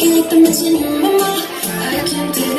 Desde pequeñita me enseñó mamá Hay quien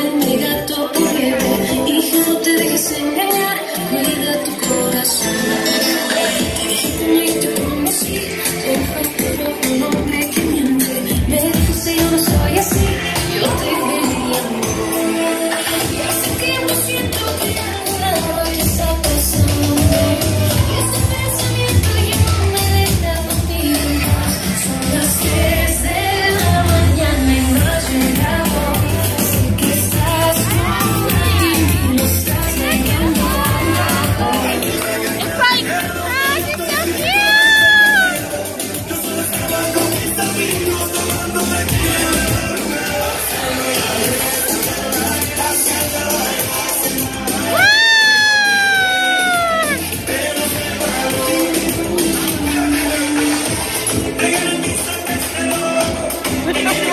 Good job.